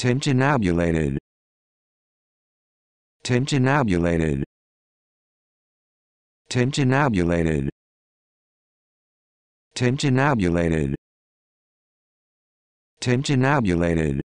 tensionabulated. Tensionabulated. Tensionabulated. Tensionabulated. Tensionabulated.